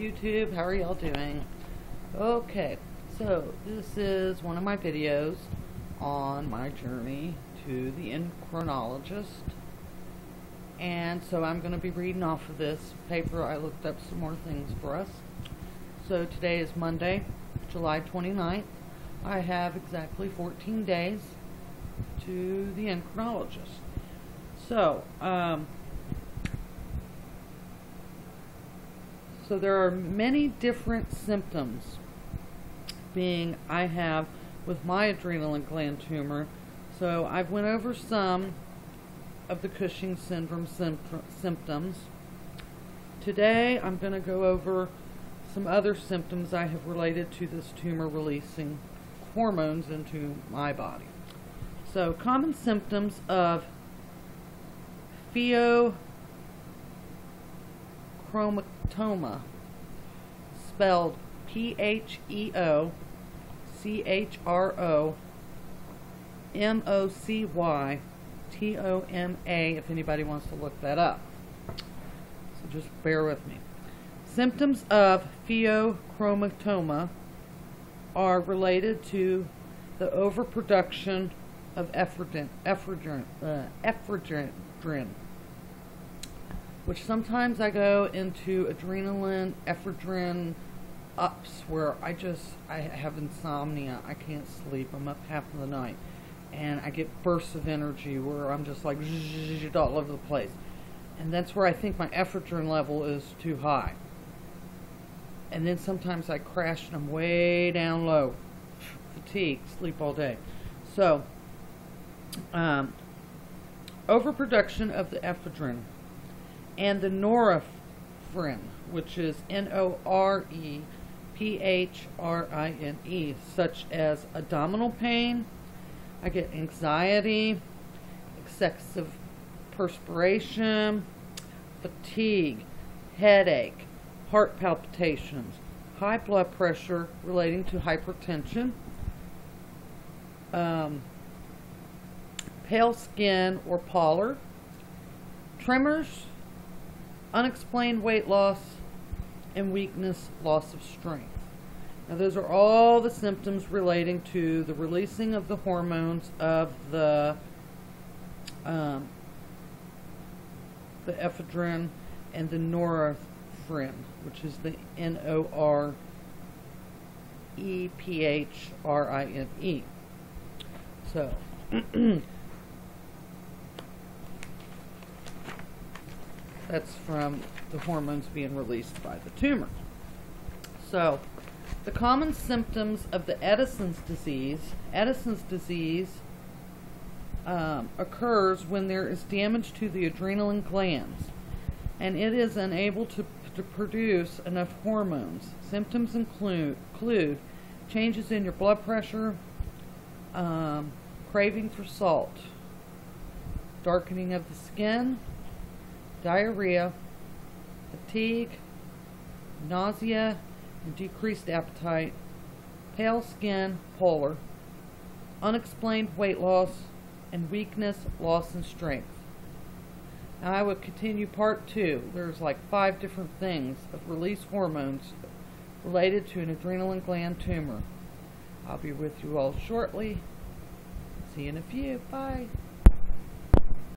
YouTube? How are y'all doing? Okay, so this is one of my videos on my journey to the endocrinologist. And so I'm going to be reading off of this paper. I looked up some more things for us. So today is Monday, July 29th. I have exactly 14 days to the endocrinologist. So, um, So there are many different symptoms being I have with my adrenal gland tumor. So I've went over some of the Cushing syndrome symptoms. Today I'm going to go over some other symptoms I have related to this tumor releasing hormones into my body. So common symptoms of pheochromatoma spelled P H E O C H R O M O C Y T O M A, if anybody wants to look that up. So just bear with me. Symptoms of pheochromatoma are related to the overproduction of ephedrine, ephedrine, uh, ephedrine which sometimes I go into adrenaline, ephedrine ups where I just, I have insomnia. I can't sleep. I'm up half of the night. And I get bursts of energy where I'm just like all over the place. And that's where I think my ephedrine level is too high. And then sometimes I crash and I'm way down low. Fatigue, sleep all day. So, um, overproduction of the ephedrine and the norepinephrine, which is N-O-R-E-P-H-R-I-N-E, such as abdominal pain, I get anxiety, excessive perspiration, fatigue, headache, heart palpitations, high blood pressure relating to hypertension, um, pale skin or pallor, tremors, unexplained weight loss, and weakness, loss of strength. Now, those are all the symptoms relating to the releasing of the hormones of the um, the ephedrine and the norepinephrine, which is the N O R E P H R I N E. So. That's from the hormones being released by the tumor. So, the common symptoms of the Addison's disease, Addison's disease um, occurs when there is damage to the adrenal glands and it is unable to, to produce enough hormones. Symptoms include, include changes in your blood pressure, um, craving for salt, darkening of the skin, diarrhea, fatigue, nausea, and decreased appetite, pale skin, pallor, unexplained weight loss, and weakness, loss in strength. Now I will continue part two. There's like five different things of release hormones related to an adrenal gland tumor. I'll be with you all shortly. See you in a few. Bye.